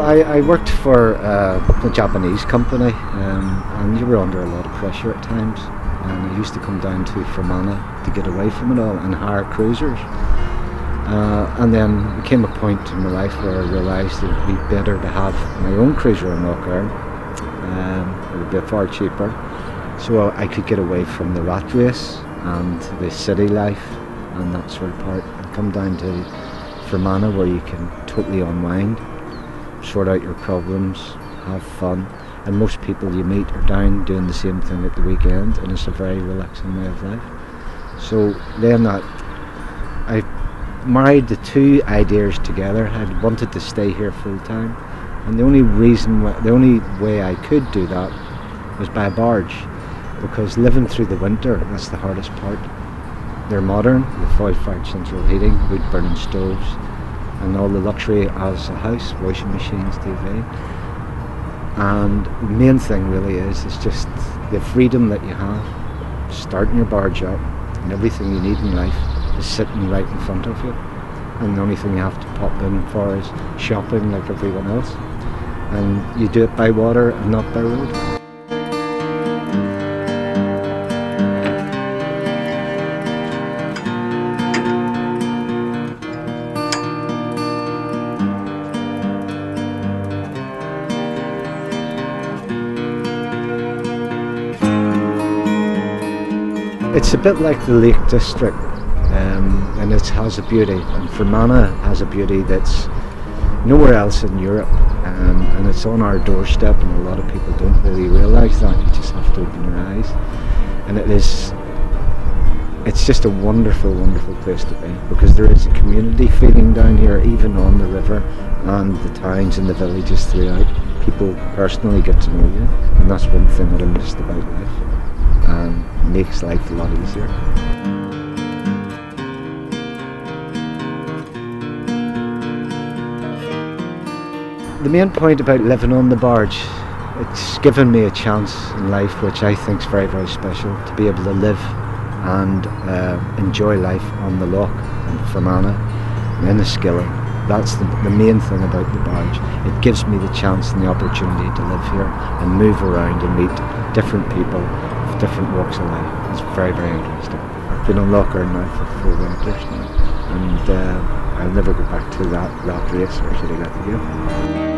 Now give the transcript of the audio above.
I, I worked for uh, a Japanese company, um, and you were under a lot of pressure at times. And I used to come down to Fermanagh to get away from it all and hire cruisers. Uh, and then there came a point in my life where I realised it would be better to have my own cruiser in Lough Erne. Um, it would be far cheaper, so I could get away from the rat race and the city life and that sort of part, and come down to Fermanagh where you can totally unwind, sort out your problems, have fun. And most people you meet are down doing the same thing at the weekend, and it's a very relaxing way of life. So then that I married the two ideas together. I wanted to stay here full time, and the only reason, the only way I could do that was by a barge, because living through the winter, that's the hardest part. They're modern, the five-fired central heating, wood burning stoves, and all the luxury as a house, washing machines, TV. And the main thing really is, it's just the freedom that you have, starting your barge up, and everything you need in life is sitting right in front of you. And the only thing you have to pop in for is shopping like everyone else. And you do it by water and not by road. It's a bit like the Lake District, um, and it has a beauty. And Fermanagh has a beauty that's nowhere else in Europe, um, and it's on our doorstep. And a lot of people don't really realise that. You just have to open your eyes, and it is. It's just a wonderful, wonderful place to be because there is a community feeling down here, even on the river and the towns and the villages throughout. People personally get to know you, and that's one thing that I missed about life and makes life a lot easier. The main point about living on the barge, it's given me a chance in life which I think is very, very special to be able to live and uh, enjoy life on the loch in Fermanagh and in Enniskillen. That's the, the main thing about the barge. It gives me the chance and the opportunity to live here and move around and meet different people different walks of life. It's very, very interesting. I've been on Lough Erne now for four winters now, and uh, I'll never go back to that, that race, or should I let it go?